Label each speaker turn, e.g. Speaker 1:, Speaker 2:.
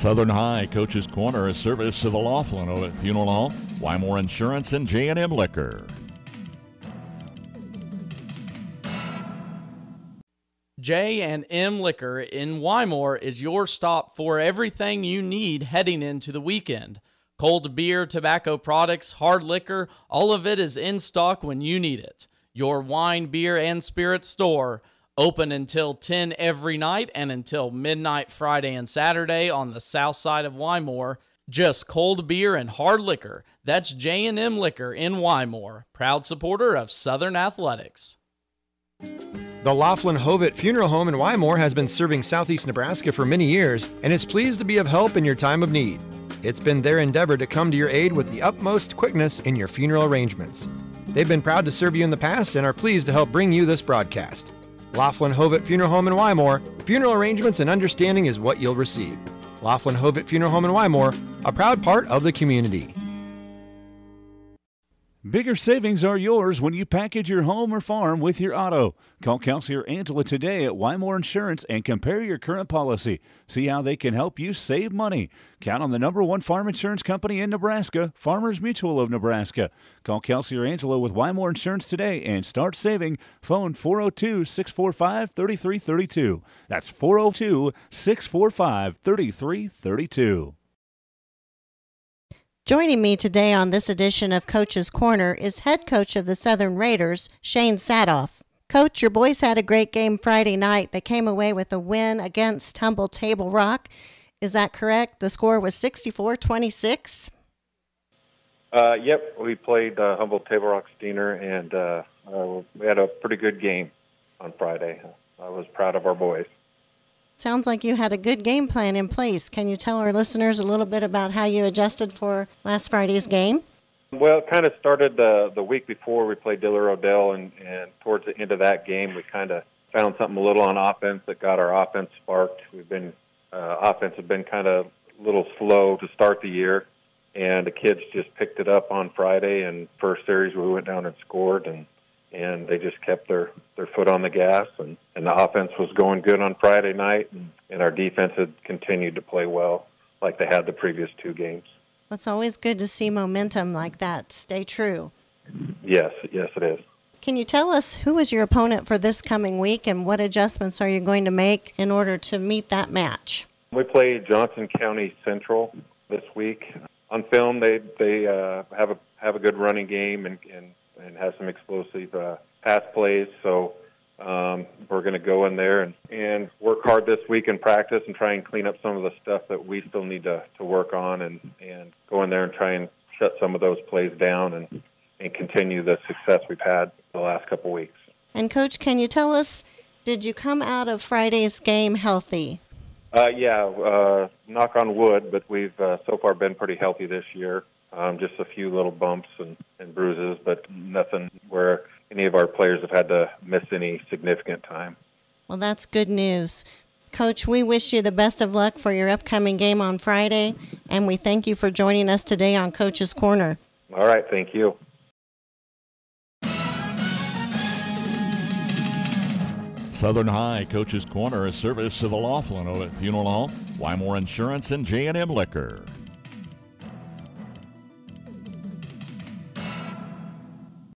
Speaker 1: Southern High Coach's Corner is service of the Laughlin Hovett Funeral Home, Wymore Insurance, and J&M Liquor.
Speaker 2: J and M Liquor in Wymore is your stop for everything you need heading into the weekend. Cold beer, tobacco products, hard liquor, all of it is in stock when you need it. Your wine, beer, and spirits store open until 10 every night and until midnight Friday and Saturday on the south side of Wymore. Just cold beer and hard liquor. That's J&M Liquor in Wymore, proud supporter of Southern Athletics.
Speaker 3: The Laughlin Hovett Funeral Home in Wymore has been serving southeast Nebraska for many years and is pleased to be of help in your time of need. It's been their endeavor to come to your aid with the utmost quickness in your funeral arrangements. They've been proud to serve you in the past and are pleased to help bring you this broadcast. Laughlin Hovett Funeral Home in Wymore, funeral arrangements and understanding is what you'll receive. Laughlin Hovett Funeral Home in Wymore, a proud part of the community.
Speaker 4: Bigger savings are yours when you package your home or farm with your auto. Call Kelsey or Angela today at Wymore Insurance and compare your current policy. See how they can help you save money. Count on the number one farm insurance company in Nebraska, Farmers Mutual of Nebraska. Call Kelsey or Angela with Wymore Insurance today and start saving. Phone 402 645 3332. That's 402 645 3332.
Speaker 5: Joining me today on this edition of Coach's Corner is head coach of the Southern Raiders, Shane Sadoff. Coach, your boys had a great game Friday night. They came away with a win against Humboldt Table Rock. Is that correct? The score was 64 26?
Speaker 6: Uh, yep, we played uh, Humboldt Table Rock Steinauer, and uh, uh, we had a pretty good game on Friday. I was proud of our boys.
Speaker 5: Sounds like you had a good game plan in place. Can you tell our listeners a little bit about how you adjusted for last Friday's game?
Speaker 6: Well, it kind of started the the week before we played Diller Odell, and and towards the end of that game, we kind of found something a little on offense that got our offense sparked. We've been uh, offense had been kind of a little slow to start the year, and the kids just picked it up on Friday. And first series, we went down and scored, and and they just kept their their foot on the gas and and the offense was going good on Friday night and, and our defense had continued to play well like they had the previous two games.
Speaker 5: It's always good to see momentum like that stay true.
Speaker 6: Yes, yes it is.
Speaker 5: Can you tell us who is your opponent for this coming week and what adjustments are you going to make in order to meet that match?
Speaker 6: We play Johnson County Central this week. On film, they they uh, have a have a good running game and, and and has some explosive uh, pass plays. So um, we're going to go in there and, and work hard this week in practice and try and clean up some of the stuff that we still need to, to work on and, and go in there and try and shut some of those plays down and, and continue the success we've had the last couple weeks.
Speaker 5: And, Coach, can you tell us, did you come out of Friday's game healthy?
Speaker 6: Uh, yeah, uh, knock on wood, but we've uh, so far been pretty healthy this year. Um, just a few little bumps and, and bruises, but nothing where any of our players have had to miss any significant time.
Speaker 5: Well, that's good news. Coach, we wish you the best of luck for your upcoming game on Friday, and we thank you for joining us today on Coach's Corner.
Speaker 6: All right, thank you.
Speaker 1: Southern High Coach's Corner is service of the Laughlin Hovett Funeral Home, Wymore Insurance, and J&M Liquor.